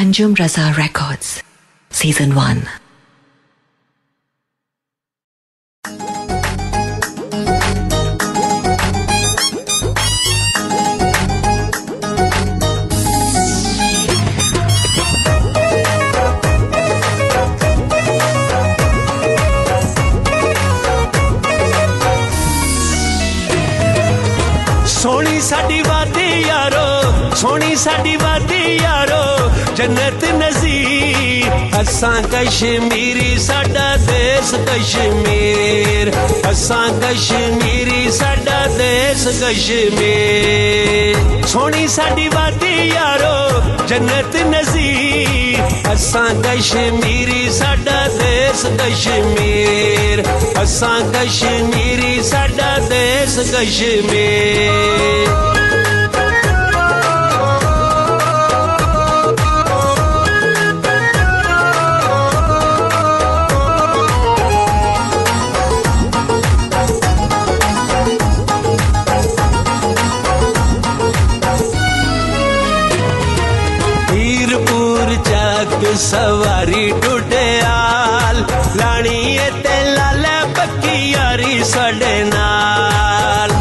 Anjum Raza Records, Season 1. ਸੋਹਣੀ ਸਾਡੀ ਵਾਦੀ ਯਾਰੋ ਸੋਹਣੀ ਸਾਡੀ ਵਾਦੀ ਯਾਰੋ ਜੰਨਤ ਨਜ਼ੀਰ, ਅਸਾਂ ਕਸ਼ਮੀਰੀ, ਸਾਡਾ ਦੇਸ ਕਸ਼ਮੀਰ। ਅਸਾਂ ਕਸ਼ਮੀਰੀ, ਸਾਡਾ ਦੇਸ ਕਸ਼ਮੀਰ। ਸੋਹਣੀ ਸਾਡੀ ਵਾਦੀ ਯਾਰੋ, ਜੰਨਤ ਨਜ਼ੀਰ। ਅਸਾਂ ਕਸ਼ਮੀਰੀ, ਸਾਡਾ ਦੇਸ ਕਸ਼ਮੀਰ। ਅਸਾਂ ਕਸ਼ਮੀਰੀ, ਸਾਡਾ ਦੇਸ ਕਸ਼ਮੀਰ। ਹੀਰਪੁਰ ਚੱਕ ਸਵਾਰੀ ਟੁੱਟਿਆਲ। ਲਾਣੀ ਤੇ ਲਾਲੇ ਪੱਕੀ ਯਾਰੀ ਸਾਡੇ ਨਾਲ।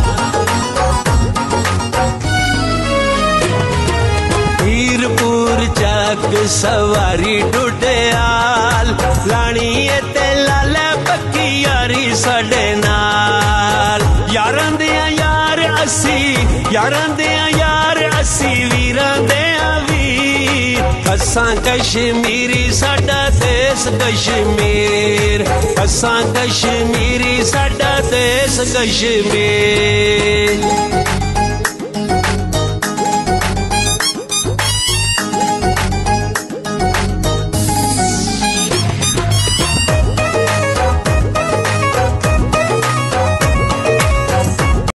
ਹੀਰਪੁਰ ਚੱਕ ਸਵਾਰੀ ਟੁੱਟਿਆਲ। ਲਾਣੀ ਤੇ ਲਾਲੇ ਪੱਕੀ ਯਾਰੀ ਸਾਡੇ ਨਾਲ। ਯਾਰਾਂ ਦੇ ਯਾਰ ਅਸੀਂ, ਯਾਰਾਂ ਦੇ ਯਾਰ ਅਸੀਂ ਅਸਾਂ ਕਸ਼ਮੀਰੀ ਸਾਡਾ ਦੇਸ ਕਸ਼ਮੀਰ। ਅਸਾਂ ਕਸ਼ਮੀਰੀ ਸਾਡਾ ਦੇਸ ਕਸ਼ਮੀਰ।